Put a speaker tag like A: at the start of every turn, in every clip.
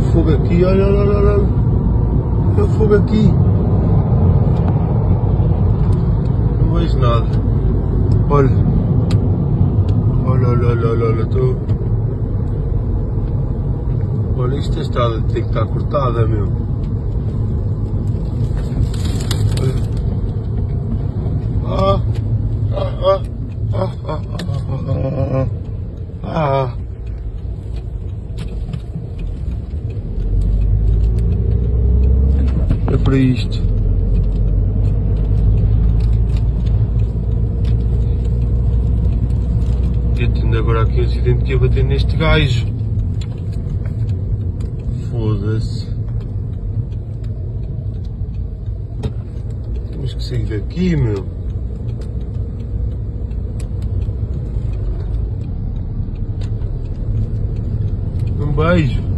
A: fogo aqui, olha, olha, olha, olha. Olha o fogo aqui. Não vejo nada. Olha. Olha, olha, olha, olha, olha, estou. Olha, isto a estrada tem que estar cortada, meu. Olha. Ah, ah, ah, ah, ah, ah, ah, ah. Para isto. Ia tendo agora aqui um acidente que ia bater neste gajo. Foda-se. Temos que sair daqui, meu. Um beijo.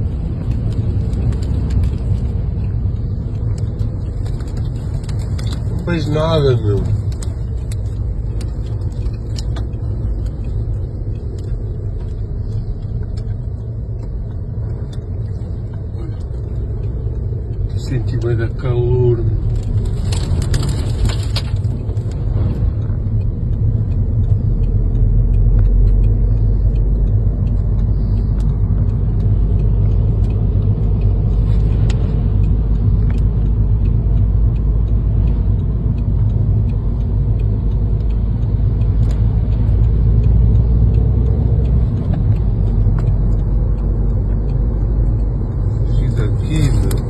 A: Fez nada, meu. Sentindo bem da calor, meu. Fugir daqui, meu.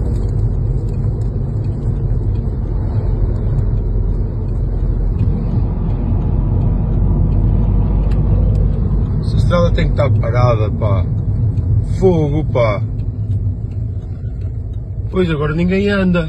A: Essa estrada tem que estar parada, pá. Fogo, pá. Pois agora ninguém anda.